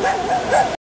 Ha ha ha!